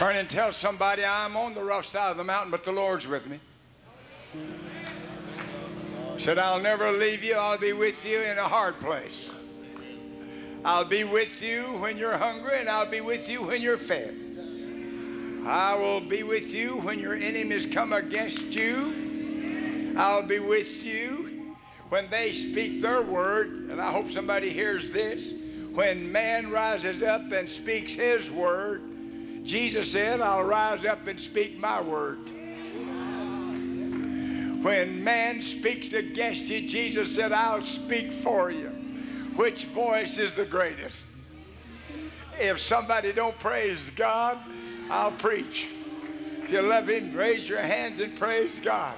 Turn and tell somebody I'm on the rough side of the mountain, but the Lord's with me. Said, I'll never leave you. I'll be with you in a hard place. I'll be with you when you're hungry, and I'll be with you when you're fed. I will be with you when your enemies come against you. I'll be with you when they speak their word, and I hope somebody hears this. When man rises up and speaks his word, Jesus said, I'll rise up and speak my word. When man speaks against you, Jesus said, I'll speak for you. Which voice is the greatest? If somebody don't praise God, I'll preach. If you love him, raise your hands and praise God.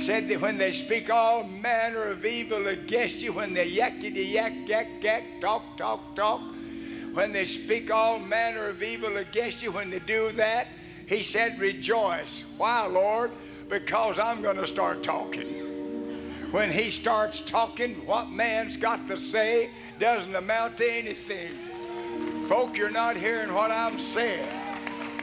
Said that when they speak all manner of evil against you, when they yakety yak, yak, yak, talk, talk, talk, when they speak all manner of evil against you, when they do that, he said, rejoice. Why, Lord? Because I'm going to start talking when he starts talking, what man's got to say doesn't amount to anything. Folk, you're not hearing what I'm saying.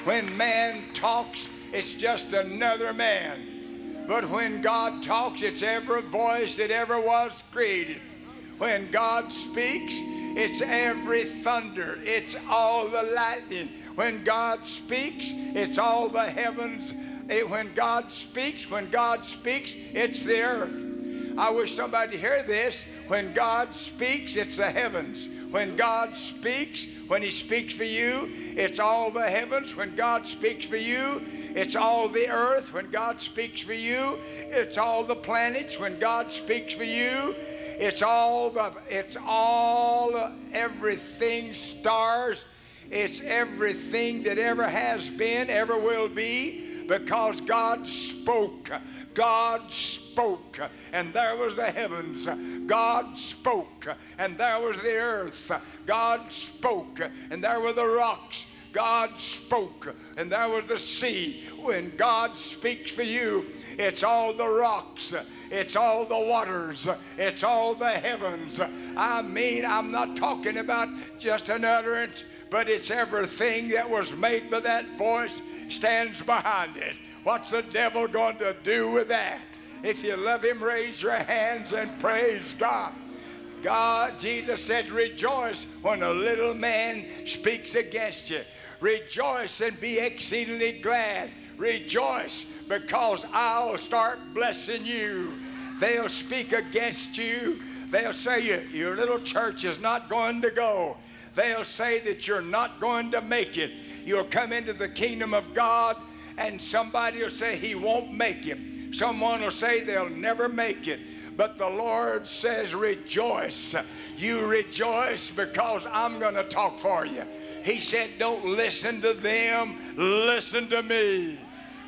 When man talks, it's just another man. But when God talks, it's every voice that ever was created. When God speaks, it's every thunder, it's all the lightning. When God speaks, it's all the heavens. When God speaks, when God speaks, it's the earth. I wish somebody hear this. When God speaks, it's the heavens. When God speaks, when He speaks for you, it's all the heavens. When God speaks for you, it's all the earth. When God speaks for you, it's all the planets. When God speaks for you, it's all the it's all everything stars. It's everything that ever has been, ever will be, because God spoke. God spoke, and there was the heavens. God spoke, and there was the earth. God spoke, and there were the rocks. God spoke, and there was the sea. When God speaks for you, it's all the rocks, it's all the waters, it's all the heavens. I mean, I'm not talking about just an utterance, but it's everything that was made by that voice stands behind it. What's the devil going to do with that? If you love him, raise your hands and praise God. God, Jesus said, rejoice when a little man speaks against you. Rejoice and be exceedingly glad. Rejoice because I'll start blessing you. They'll speak against you. They'll say your little church is not going to go. They'll say that you're not going to make it. You'll come into the kingdom of God and somebody will say he won't make it. Someone will say they'll never make it. But the Lord says, Rejoice. You rejoice because I'm going to talk for you. He said, Don't listen to them, listen to me.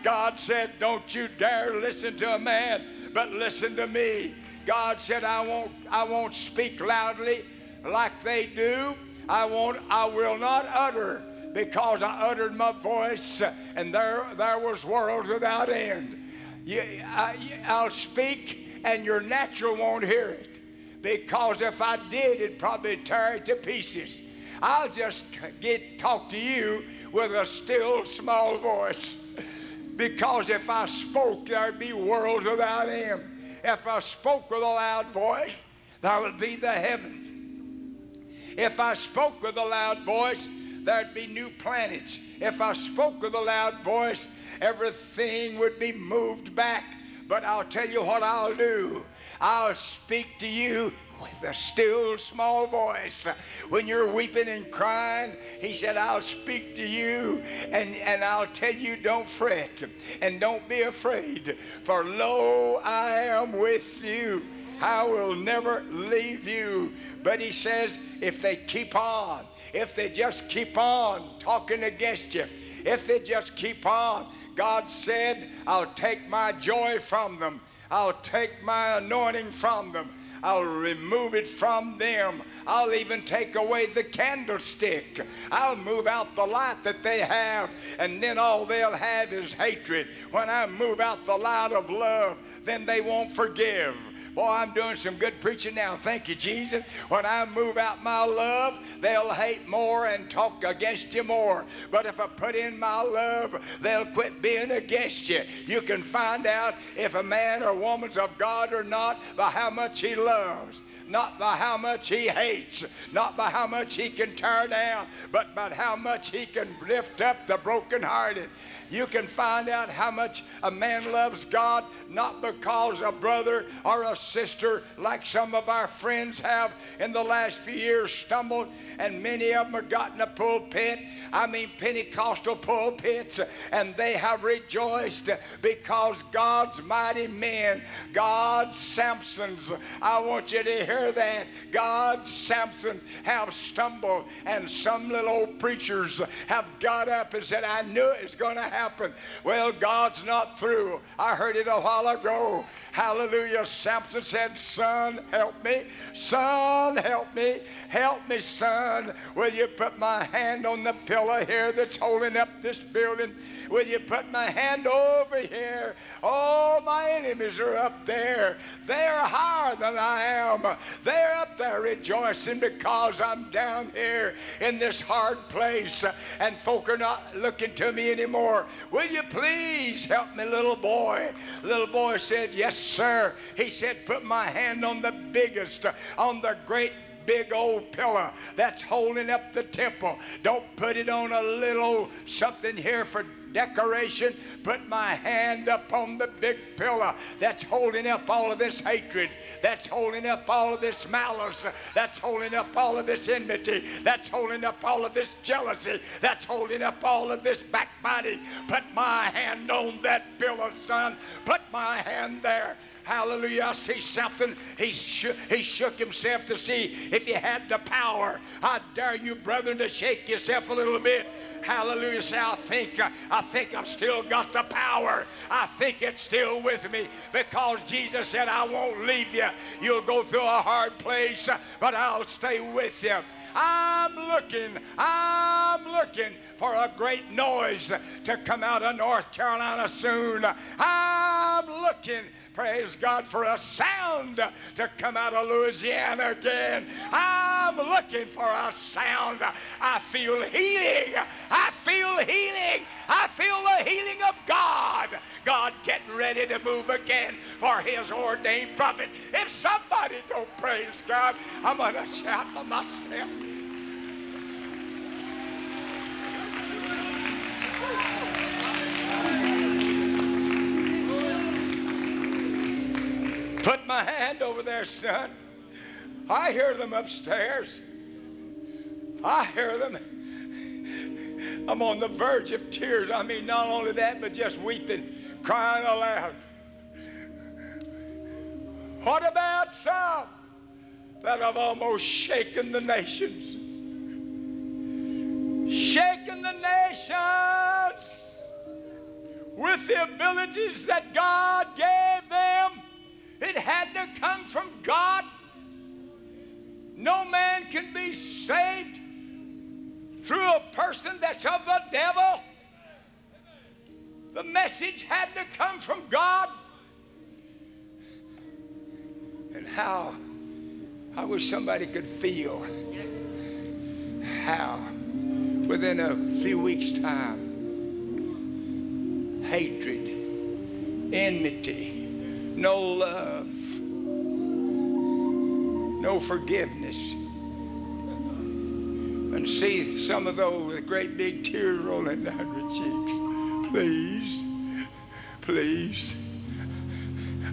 God said, Don't you dare listen to a man, but listen to me. God said, I won't, I won't speak loudly like they do. I won't, I will not utter because I uttered my voice and there, there was worlds without end. You, I, I'll speak and your natural won't hear it because if I did, it'd probably tear it to pieces. I'll just get talk to you with a still small voice because if I spoke, there'd be worlds without end. If I spoke with a loud voice, there would be the heavens. If I spoke with a loud voice, there'd be new planets. If I spoke with a loud voice, everything would be moved back. But I'll tell you what I'll do. I'll speak to you with a still small voice. When you're weeping and crying, he said, I'll speak to you and, and I'll tell you, don't fret and don't be afraid. For lo, I am with you. I will never leave you. But he says, if they keep on, if they just keep on talking against you, if they just keep on, God said, I'll take my joy from them. I'll take my anointing from them. I'll remove it from them. I'll even take away the candlestick. I'll move out the light that they have, and then all they'll have is hatred. When I move out the light of love, then they won't forgive. Boy, I'm doing some good preaching now. Thank you, Jesus. When I move out my love, they'll hate more and talk against you more. But if I put in my love, they'll quit being against you. You can find out if a man or woman's of God or not by how much he loves not by how much he hates, not by how much he can tear down, but by how much he can lift up the brokenhearted. You can find out how much a man loves God not because a brother or a sister, like some of our friends have in the last few years, stumbled, and many of them have gotten a pulpit. I mean, Pentecostal pulpits, and they have rejoiced because God's mighty men, God's Samsons, I want you to hear that. God, Samson have stumbled, and some little old preachers have got up and said, I knew it was going to happen. Well, God's not through. I heard it a while ago. Hallelujah. Samson said, Son, help me. Son, help me. Help me, son. Will you put my hand on the pillar here that's holding up this building? Will you put my hand over here? All my enemies are up there. They're higher than I am. They're up there rejoicing because I'm down here in this hard place and folk are not looking to me anymore. Will you please help me, little boy? Little boy said, Yes, sir. He said, Put my hand on the biggest, on the great big old pillar that's holding up the temple. Don't put it on a little something here for decoration, put my hand up on the big pillar that's holding up all of this hatred, that's holding up all of this malice, that's holding up all of this enmity, that's holding up all of this jealousy, that's holding up all of this backbiting. Put my hand on that pillar, son. Put my hand there. Hallelujah. I see something. He, sh- he shook himself to see if he had the power. I dare you, brethren, to shake yourself a little bit. Hallelujah. Say, I think, uh, I think I've still got the power. I think it's still with me because Jesus said, I won't leave you. You'll go through a hard place, but I'll stay with you. I'm looking, I'm looking for a great noise to come out of North Carolina soon. I'm looking Praise God for a sound to come out of Louisiana again. I'm looking for a sound. I feel healing. I feel healing. I feel the healing of God. God getting ready to move again for his ordained prophet. If somebody don't praise God, I'm going to shout for myself. Put my hand over there, son. I hear them upstairs. I hear them. I'm on the verge of tears. I mean, not only that, but just weeping, crying aloud. What about some that have almost shaken the nations? Shaken the nations with the abilities that God gave them it had to come from God. No man can be saved through a person that's of the devil. The message had to come from God. And how I wish somebody could feel how within a few weeks' time hatred, enmity, no love, no forgiveness. And see some of those with great big tears rolling down their cheeks. Please, please.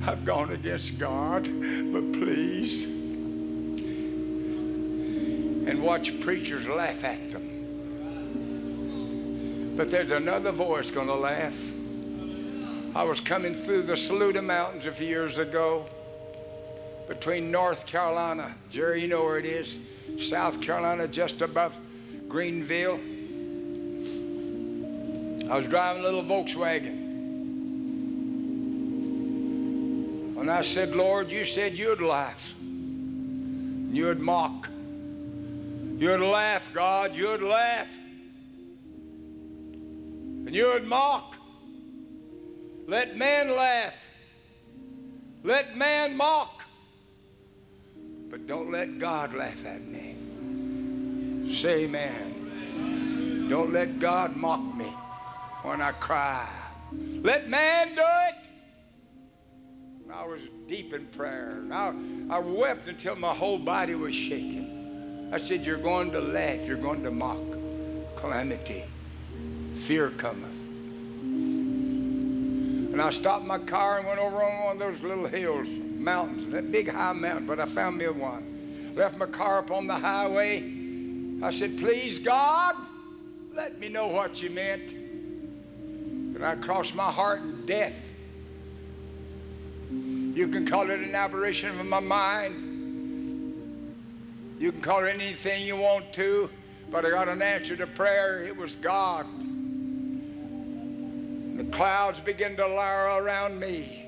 I've gone against God, but please. And watch preachers laugh at them. But there's another voice going to laugh. I was coming through the Saluda Mountains a few years ago between North Carolina, Jerry, you know where it is, South Carolina, just above Greenville. I was driving a little Volkswagen. And I said, Lord, you said you'd laugh. You'd mock. You'd laugh, God. You'd laugh. And you'd mock. Let man laugh. Let man mock. But don't let God laugh at me. Say amen. Don't let God mock me when I cry. Let man do it. I was deep in prayer. I, I wept until my whole body was shaking. I said, You're going to laugh, you're going to mock. Calamity, fear cometh. And I stopped my car and went over on one of those little hills, mountains, that big high mountain, but I found me one. Left my car up on the highway. I said, Please, God, let me know what you meant. And I crossed my heart in death. You can call it an aberration of my mind. You can call it anything you want to, but I got an answer to prayer. It was God. The clouds began to lower around me,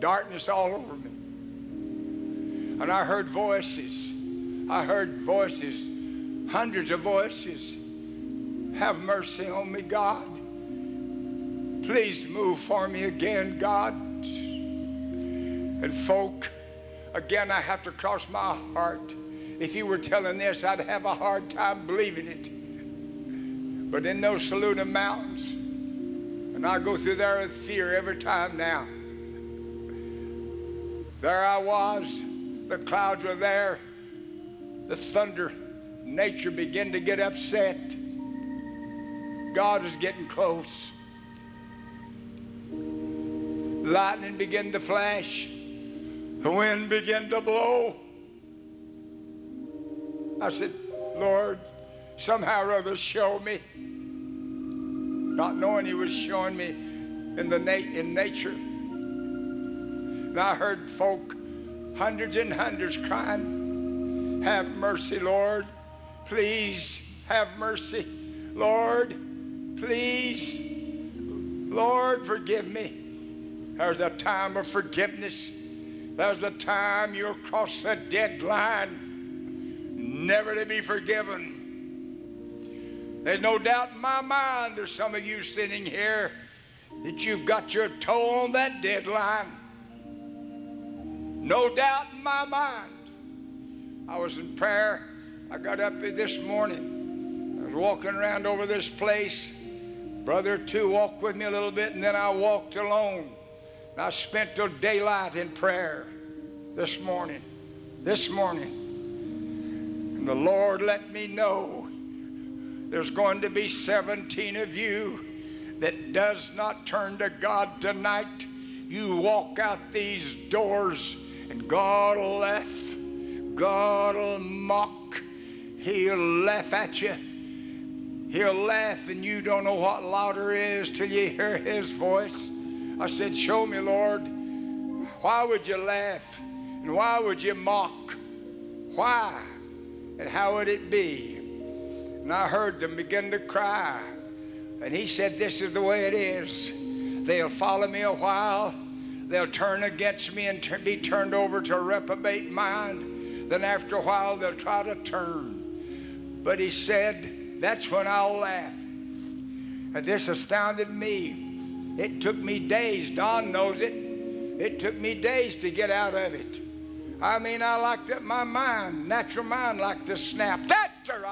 darkness all over me. And I heard voices. I heard voices, hundreds of voices. Have mercy on me, God. Please move for me again, God. And folk, again, I have to cross my heart. If you were telling this, I'd have a hard time believing it. But in those Saluda Mountains, and I go through there with fear every time now. There I was, the clouds were there, the thunder, nature began to get upset. God is getting close. Lightning began to flash. The wind began to blow. I said, Lord, somehow or other show me. Not knowing he was showing me in the na- in nature. And I heard folk, hundreds and hundreds crying, Have mercy, Lord. Please have mercy. Lord, please. Lord, forgive me. There's a time of forgiveness. There's a time you'll cross the deadline, never to be forgiven. There's no doubt in my mind there's some of you sitting here that you've got your toe on that deadline. No doubt in my mind. I was in prayer. I got up this morning. I was walking around over this place. Brother two walked with me a little bit, and then I walked alone. And I spent till daylight in prayer this morning. This morning. And the Lord let me know there's going to be 17 of you that does not turn to God tonight. You walk out these doors and God will laugh. God will mock. He'll laugh at you. He'll laugh and you don't know what louder is till you hear his voice. I said, Show me, Lord. Why would you laugh? And why would you mock? Why? And how would it be? And I heard them begin to cry. And he said, This is the way it is. They'll follow me a while. They'll turn against me and t- be turned over to a reprobate mind. Then after a while, they'll try to turn. But he said, That's when I'll laugh. And this astounded me. It took me days. Don knows it. It took me days to get out of it. I mean, I locked up my mind, natural mind, like to snap. After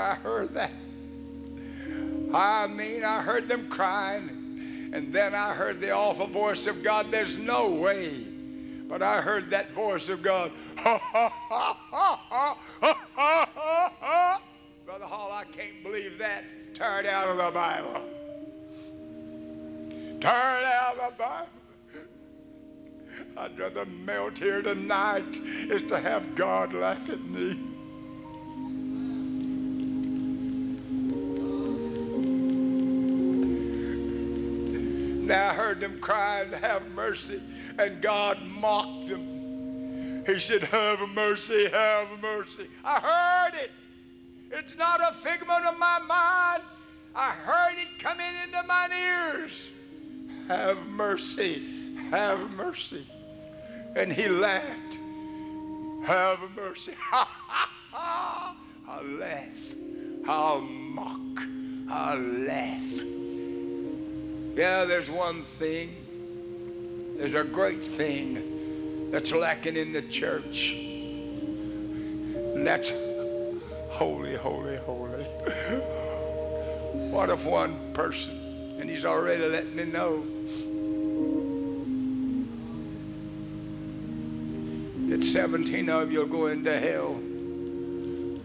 I heard that, I mean, I heard them crying, and then I heard the awful voice of God. There's no way, but I heard that voice of God. Brother Hall, I can't believe that. It out of the Bible. It out of the Bible. I'd rather melt here tonight is to have God laugh at me. Now I heard them crying, Have mercy, and God mocked them. He said, Have mercy, have mercy. I heard it. It's not a figment of my mind. I heard it coming into my ears. Have mercy, have mercy. And he laughed. Have mercy. Ha ha ha. I'll laugh. I'll mock. I'll laugh. Yeah, there's one thing. There's a great thing that's lacking in the church. And that's holy, holy, holy. What if one person, and he's already let me know, that 17 of you will go into hell.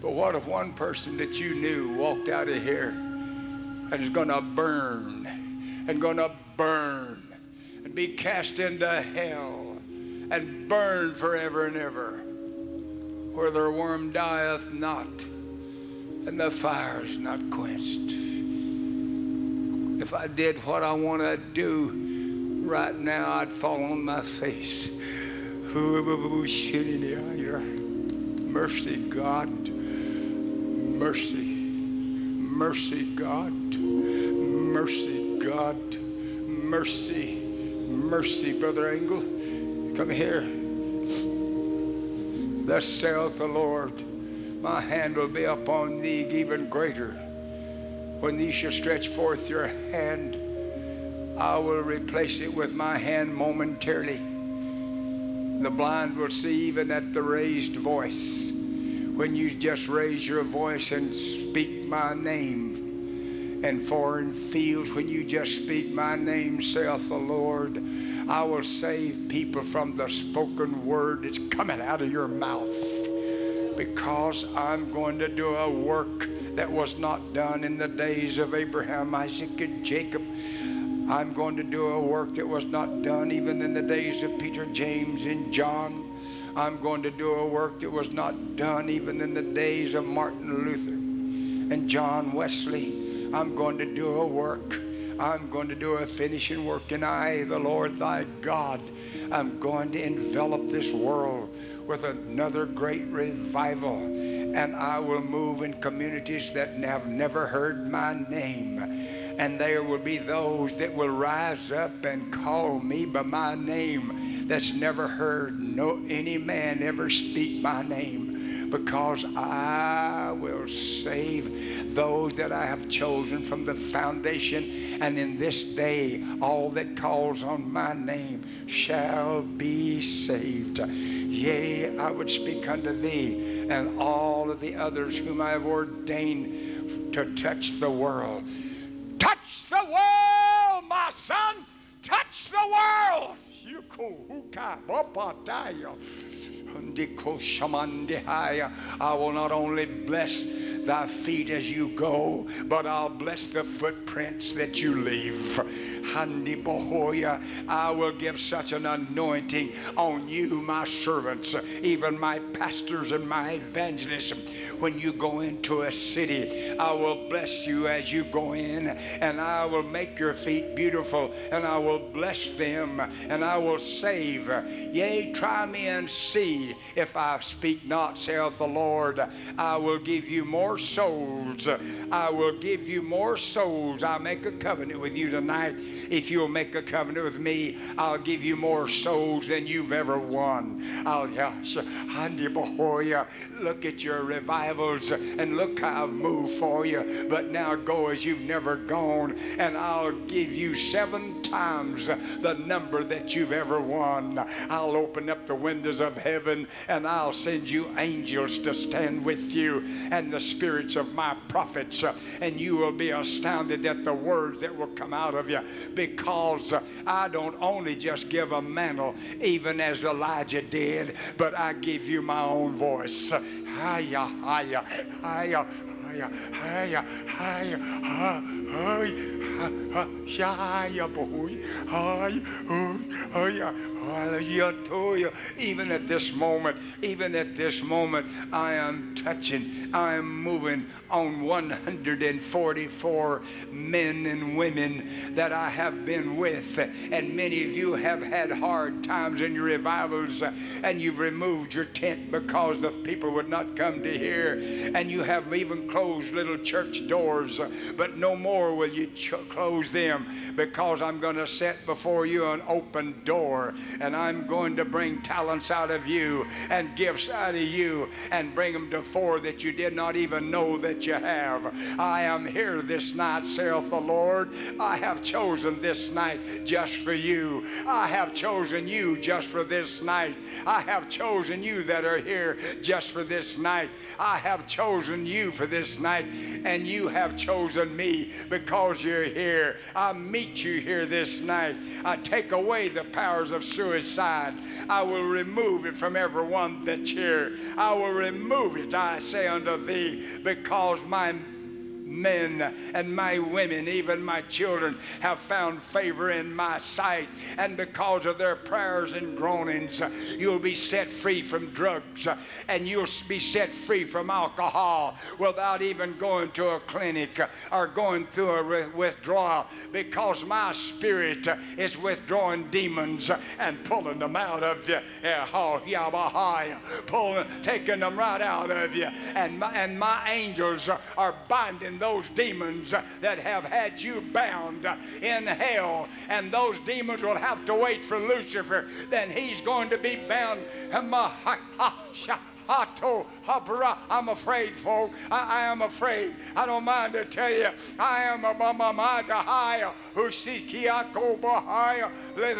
But what if one person that you knew walked out of here and is going to burn and going to burn and be cast into hell and burn forever and ever, where their worm dieth not and the fire is not quenched? If I did what I want to do right now, I'd fall on my face. Mercy, God. Mercy. Mercy, God. Mercy, God. Mercy. Mercy, Brother Engel. Come here. Thus saith the Lord, my hand will be upon thee even greater. When thee shall stretch forth your hand, I will replace it with my hand momentarily the blind will see even at the raised voice. When you just raise your voice and speak my name. And foreign fields, when you just speak my name, saith the Lord, I will save people from the spoken word that's coming out of your mouth. Because I'm going to do a work that was not done in the days of Abraham, Isaac, and Jacob. I'm going to do a work that was not done even in the days of Peter, James, and John. I'm going to do a work that was not done even in the days of Martin Luther and John Wesley. I'm going to do a work. I'm going to do a finishing work, and I, the Lord thy God, I'm going to envelop this world with another great revival. And I will move in communities that have never heard my name and there will be those that will rise up and call me by my name that's never heard no any man ever speak my name. Because I will save those that I have chosen from the foundation. And in this day all that calls on my name shall be saved. Yea I would speak unto thee and all of the others whom I have ordained to touch the world Touch the world, my son. Touch the world. I will not only bless thy feet as you go, but I'll bless the footprints that you leave. Handi Bohoya, I will give such an anointing on you, my servants, even my pastors and my evangelists. When you go into a city, I will bless you as you go in, and I will make your feet beautiful, and I will bless them, and I will save. Yea, try me and see if I speak not, saith the Lord. I will give you more souls. I will give you more souls. I'll make a covenant with you tonight. If you'll make a covenant with me, I'll give you more souls than you've ever won. I'll yes. look at your revivals and look how I've moved for you. But now go as you've never gone, and I'll give you seven times the number that you've ever won. I'll open up the windows of heaven and I'll send you angels to stand with you and the spirits of my prophets, uh, and you will be astounded at the words that will come out of you because uh, I don't only just give a mantle, even as Elijah did, but I give you my own voice. Hiya, hiya, hiya, hiya, hiya, hiya, hiya, hiya, boy, hiya, hiya, even at this moment, even at this moment, I am touching, I am moving on 144 men and women that I have been with. And many of you have had hard times in your revivals, and you've removed your tent because the people would not come to hear. And you have even closed little church doors, but no more will you close them because I'm going to set before you an open door And I'm going to bring talents out of you and gifts out of you and bring them to fore that you did not even know that you have. I am here this night, saith the Lord. I have chosen this night just for you. I have chosen you just for this night. I have chosen you that are here just for this night. I have chosen you for this night, and you have chosen me because you're here. I meet you here this night. I take away the powers of suicide. I will remove it from everyone that's here. I will remove it, I say unto thee, because my men and my women, even my children, have found favor in my sight. And because of their prayers and groanings, you'll be set free from drugs and you'll be set free from alcohol without even going to a clinic or going through a withdrawal because my spirit is withdrawing demons and pulling them out of you. Oh, pulling, taking them right out of you. And my, and my angels are binding those demons that have had you bound in hell. And those demons will have to wait for Lucifer. Then he's going to be bound. I'm afraid, folk. I, I, am afraid. I don't mind to tell you. I am a mama mamamata higher. Husikiako bahaya. Let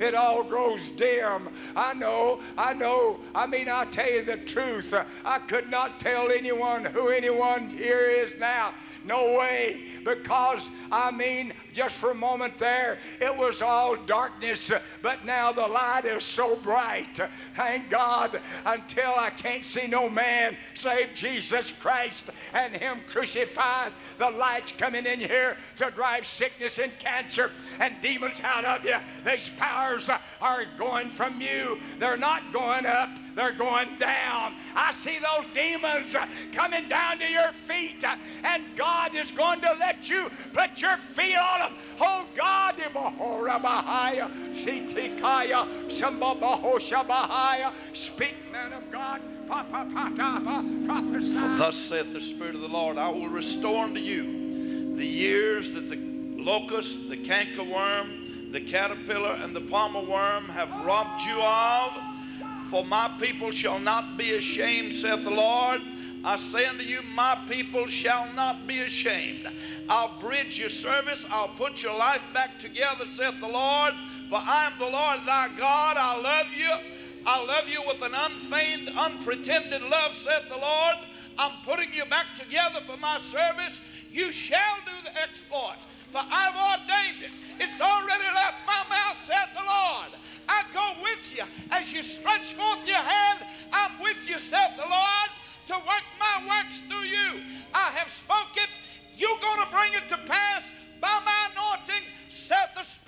It all grows dim. I know. I know. I mean, I tell you the truth. I could not tell anyone who anyone here is now. No way. Because, I mean, just for a moment there, it was all darkness, but now the light is so bright. Thank God, until I can't see no man save Jesus Christ and Him crucified. The light's coming in here to drive sickness and cancer and demons out of you. These powers are going from you, they're not going up they're going down. I see those demons coming down to your feet, and God is going to let you put your feet on them. Oh God, speak, man of God. For thus saith the Spirit of the Lord, I will restore unto you the years that the locust, the cankerworm, the caterpillar, and the palmer worm have robbed you of for my people shall not be ashamed, saith the Lord. I say unto you, my people shall not be ashamed. I'll bridge your service. I'll put your life back together, saith the Lord. For I am the Lord thy God. I love you. I love you with an unfeigned, unpretended love, saith the Lord. I'm putting you back together for my service. You shall do the exploit, for I've ordained it. It's already left my mouth, saith the Lord. I go with you. As you stretch forth your hand, I'm with you, saith the Lord, to work my works through you. I have spoken. You're going to bring it to pass by my anointing, saith the Spirit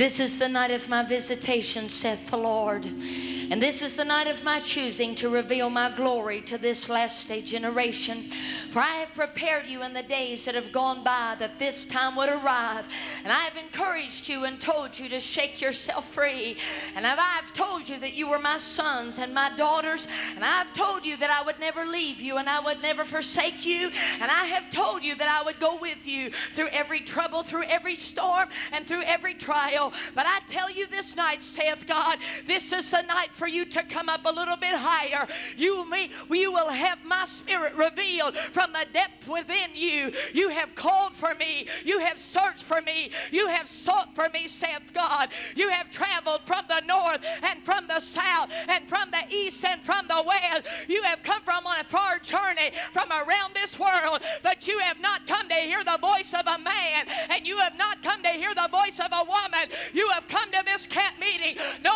This is the night of my visitation, saith the Lord. And this is the night of my choosing to reveal my glory to this last day generation. For I have prepared you in the days that have gone by that this time would arrive. And I have encouraged you and told you to shake yourself free. And I've told you that you were my sons and my daughters. And I've told you that I would never leave you and I would never forsake you. And I have told you that I would go with you through every trouble, through every storm, and through every trial. But I tell you this night, saith God, this is the night for you to come up a little bit higher. You, you will have my spirit revealed from the depth within you. You have called for me. You have searched for me. You have sought for me, saith God. You have traveled from the north and from the south and from the east and from the west. You have come from on a far journey from around this world, but you have not come to hear the voice of a man and you have not come to hear the voice of a woman. You have come to this camp meeting knowing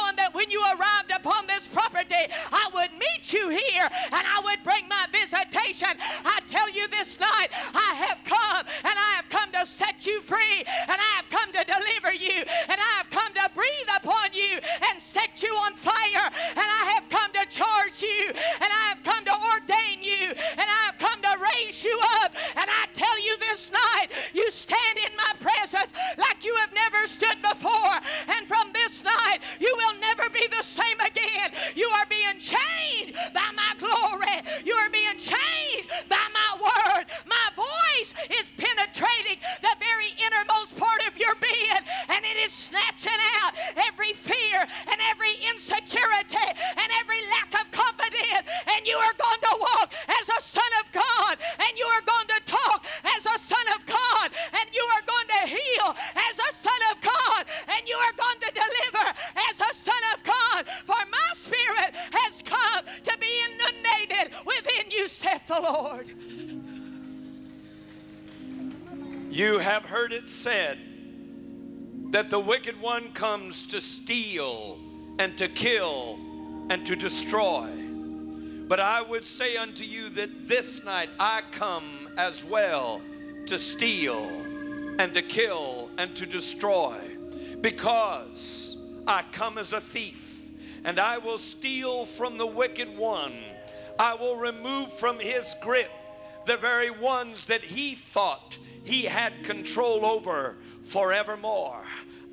have heard it said that the wicked one comes to steal and to kill and to destroy. But I would say unto you that this night I come as well to steal and to kill and to destroy because I come as a thief and I will steal from the wicked one. I will remove from his grip the very ones that he thought he had control over forevermore.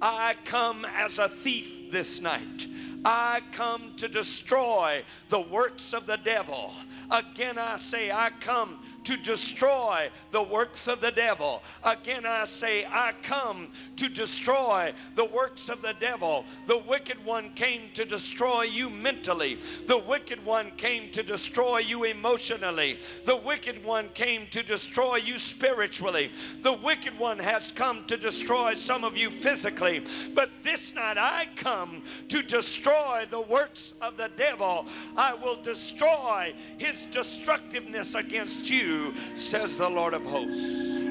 I come as a thief this night. I come to destroy the works of the devil. Again, I say, I come to destroy the works of the devil. Again, I say, I come to destroy the works of the devil. The wicked one came to destroy you mentally, the wicked one came to destroy you emotionally, the wicked one came to destroy you spiritually, the wicked one has come to destroy some of you physically. But this night, I come to destroy the works of the devil. I will destroy his destructiveness against you, says the Lord of hosts.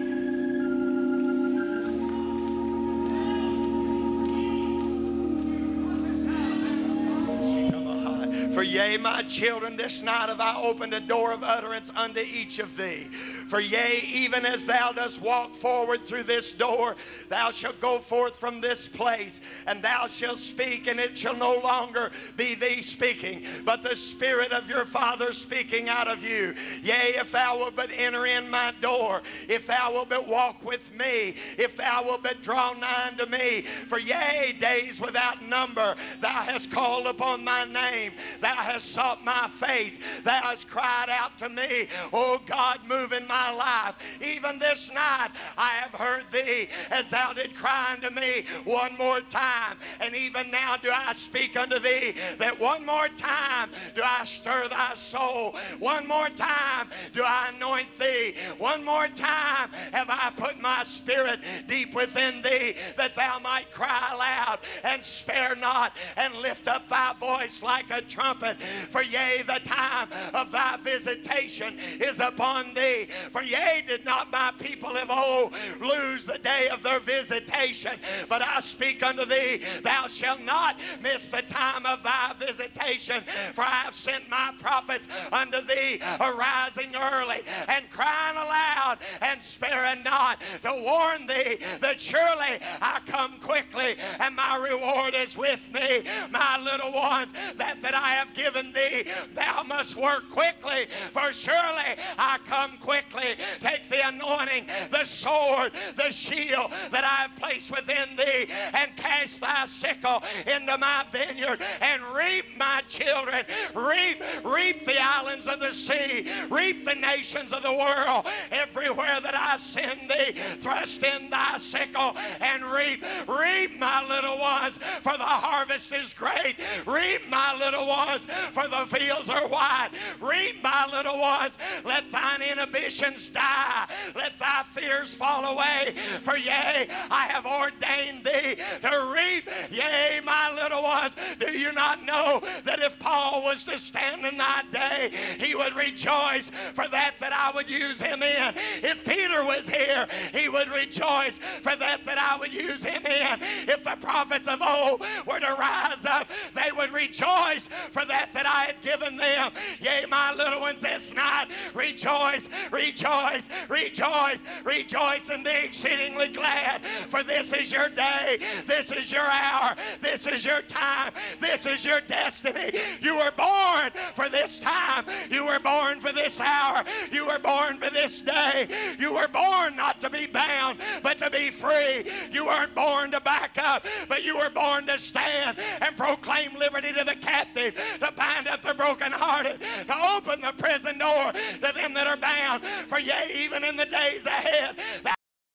For yea, my children, this night have I opened a door of utterance unto each of thee. For yea, even as thou dost walk forward through this door, thou shalt go forth from this place, and thou shalt speak, and it shall no longer be thee speaking, but the Spirit of your Father speaking out of you. Yea, if thou wilt but enter in my door, if thou wilt but walk with me, if thou wilt but draw nigh unto me, for yea, days without number, thou hast called upon my name. Thou hast sought my face. Thou hast cried out to me. Oh God, move in my life. Even this night I have heard thee as thou did cry unto me one more time. And even now do I speak unto thee that one more time do I stir thy soul. One more time do I anoint thee. One more time have I put my spirit deep within thee that thou might cry aloud and spare not and lift up thy voice like a trumpet trumpet. For yea, the time of thy visitation is upon thee. For yea, did not my people of old lose the day of their visitation? But I speak unto thee, thou shalt not miss the time of thy visitation. For I have sent my prophets unto thee, arising early and crying aloud and sparing not, to warn thee that surely I come quickly and my reward is with me. My little ones that, that I have given thee, thou must work quickly, for surely I come quickly. Take the anointing, the sword, the shield that I have placed within thee, and cast thy sickle into my vineyard, and reap my children. Reap, reap the islands of the sea, reap the nations of the world. Everywhere that I send thee, thrust in thy sickle and reap. Reap, my little ones, for the harvest is great. Reap, my little ones, for the fields are wide. Reap, my little ones, let thine inhibitions die. Let thy fears fall away. For yea, I have ordained thee to reap. Yea, my little ones, do you not know that if Paul was to stand in thy day, he would rejoice for that that I would use him in. If Peter was here, he would rejoice for that that I would use him in. If the prophets of old were to rise up they would rejoice for that that I had given them. Yea, my little ones, this night, rejoice, rejoice, rejoice, rejoice, and be exceedingly glad. For this is your day, this is your hour, this is your time, this is your destiny. You were born for this time, you were born for this hour, you were born for this day. You were born not to be bound, but to be free. You weren't born to back up, but you were born to stand and proclaim liberty to the captive, to bind up the brokenhearted, to open the prison door to them that are bound. For yea, even in the days ahead,